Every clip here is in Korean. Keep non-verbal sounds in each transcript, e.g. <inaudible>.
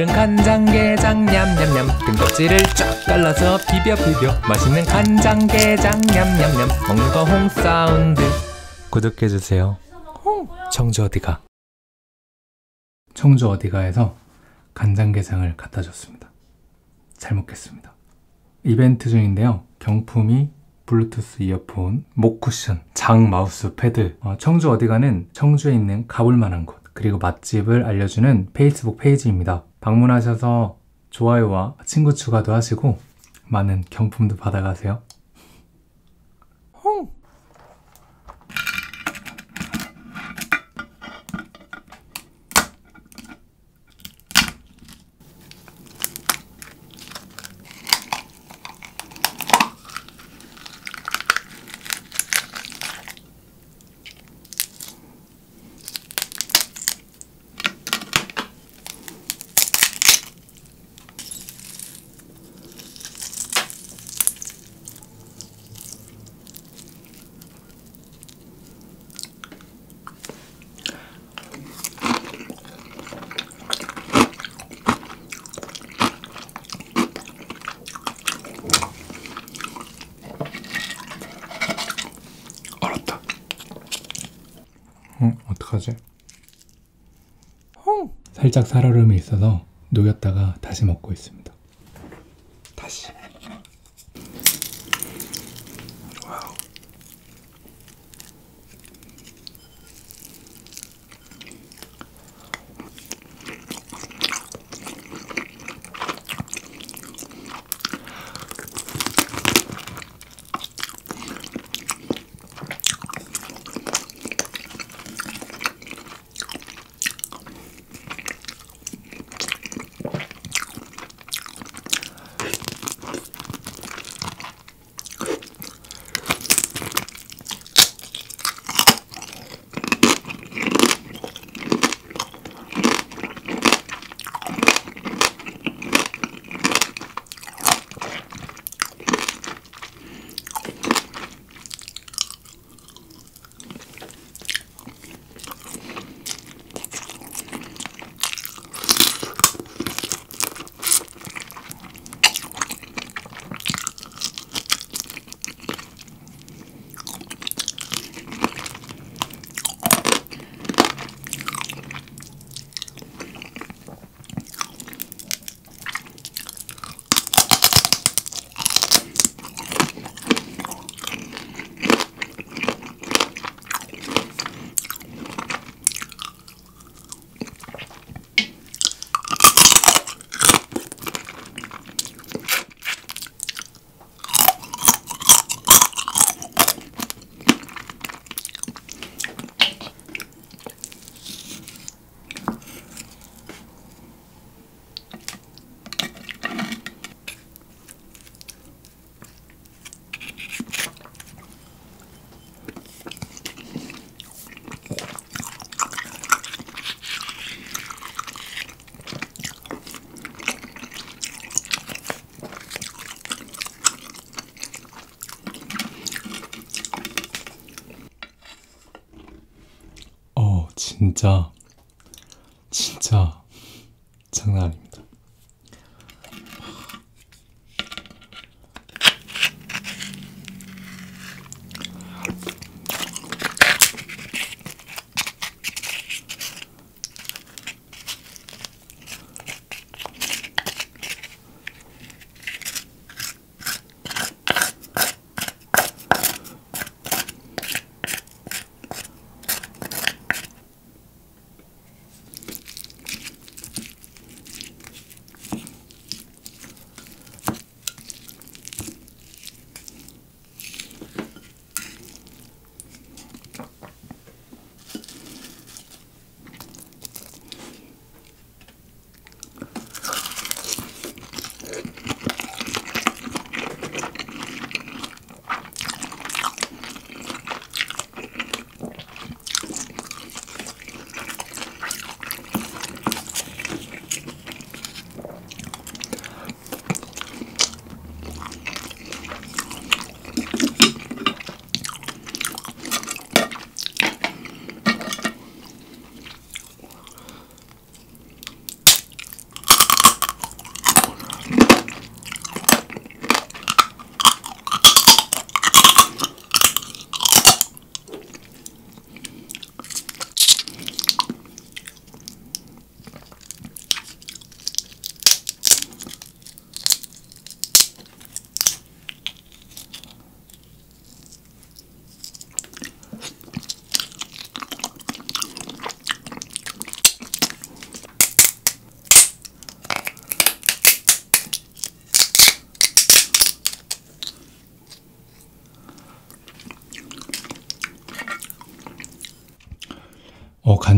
오늘은 간장게장 냠냠냠. 등껍질을 쫙 갈라서 비벼 비벼. 맛있는 간장게장 냠냠냠. 먹는 거 홍사운드. 구독해주세요. 홍 청주 어디가? 청주 어디가에서 간장게장을 갖다 줬습니다. 잘 먹겠습니다. 이벤트 중인데요. 경품이 블루투스 이어폰, 목 쿠션, 장 마우스 패드. 어, 청주 어디가는 청주에 있는 가볼 만한 곳 그리고 맛집을 알려주는 페이스북 페이지입니다. 방문하셔서 좋아요와 친구 추가도 하시고 많은 경품도 받아가세요. 어, 어떡하지? 살짝 살얼음이 있어서 녹였다가 다시 먹고 있습니다. 진짜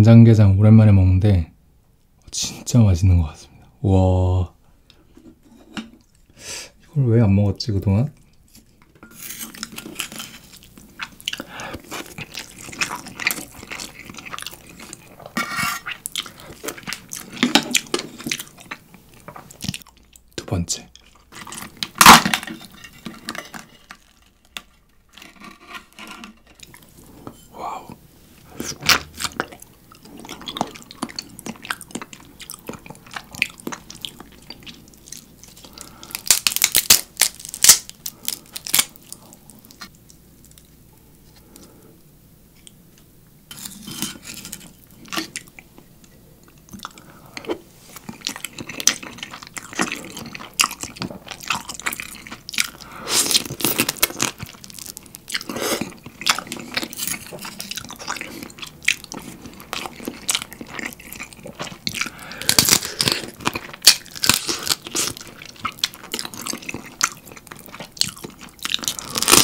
간장게장 오랜만에 먹는데 진짜 맛있는 것 같습니다. 와 이걸 왜 안 먹었지 그동안?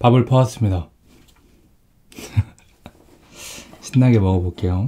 밥을 퍼왔습니다. <laughs> 신나게 먹어볼게요.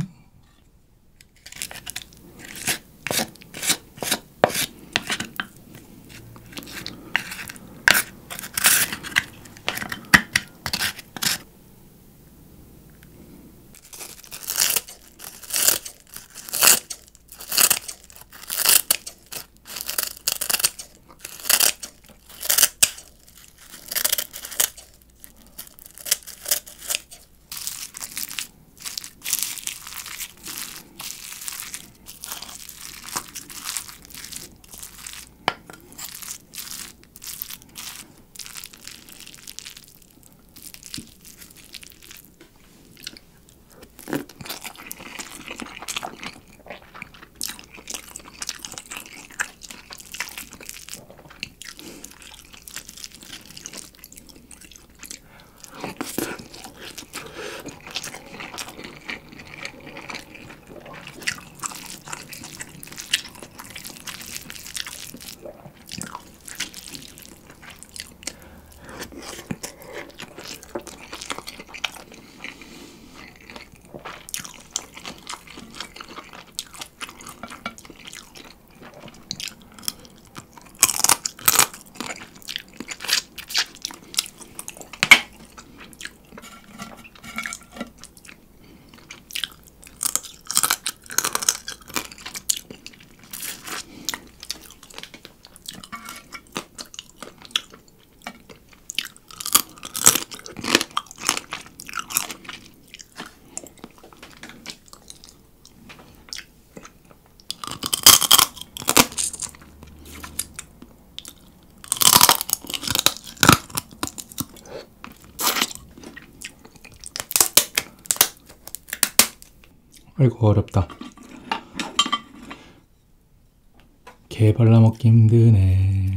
아이고 어렵다. 게 발라먹기 힘드네.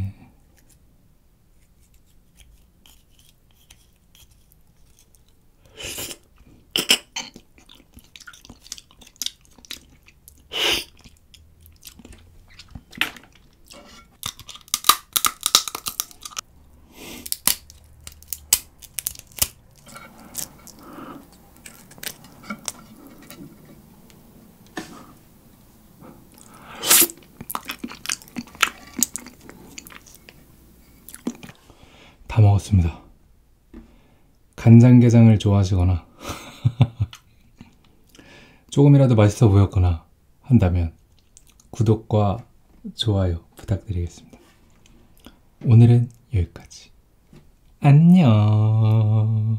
다 먹었습니다. 간장게장을 좋아하시거나 <laughs> 조금이라도 맛있어 보였거나 한다면 구독과 좋아요 부탁드리겠습니다. 오늘은 여기까지. 안녕.